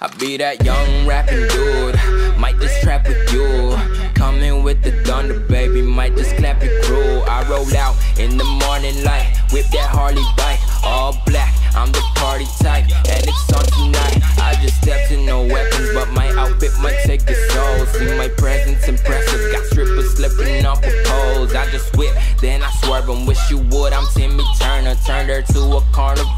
I be that young rapping dude. Might just trap with you. Coming with the thunder, baby. Might just clap your crew. I roll out in the morning light. Whip that Harley bike. All black. I'm the party type. And it's on tonight. I just stepped in no weapons. But my outfit might take the soul. See my presence impressive. Got strippers slipping off the poles. I just whip. Then I swerve and wish you would. I'm Timmy Turner. Turned her to a carnivore.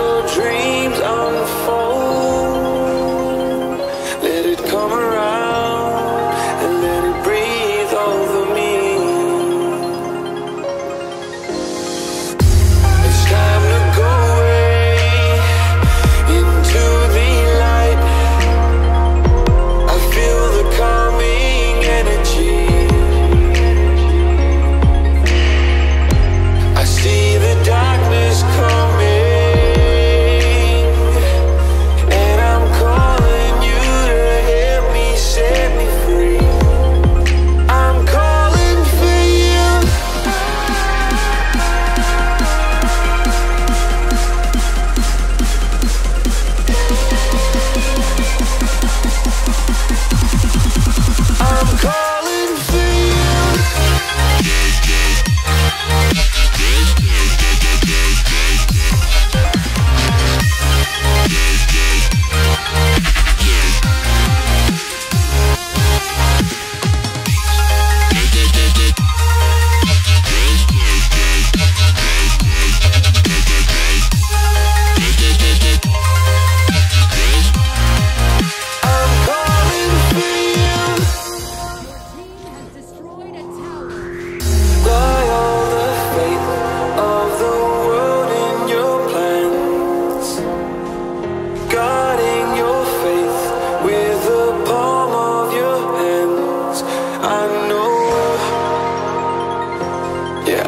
your dreams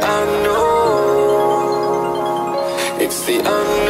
I know. It's the unknown.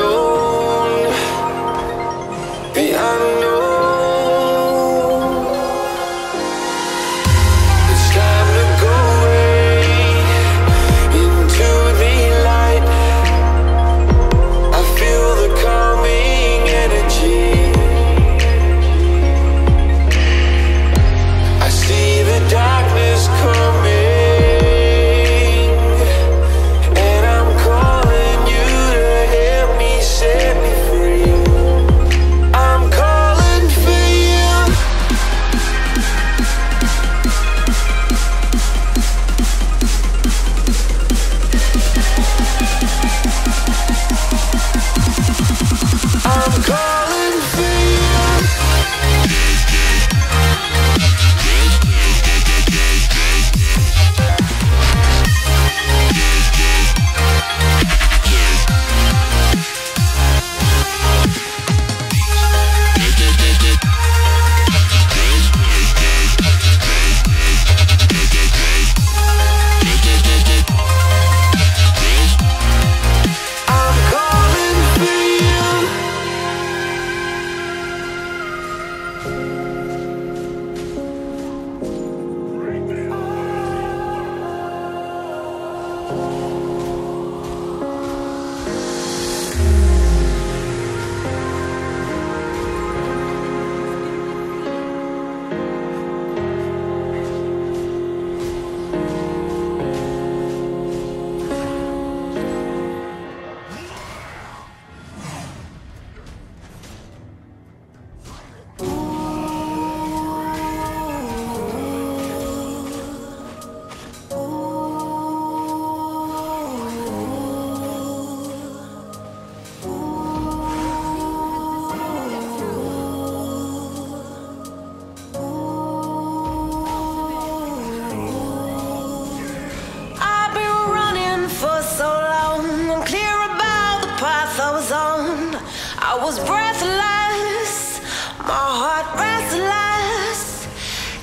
was breathless, my heart restless.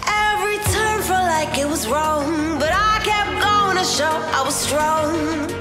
Every turn felt like it was wrong, but I kept going to show I was strong.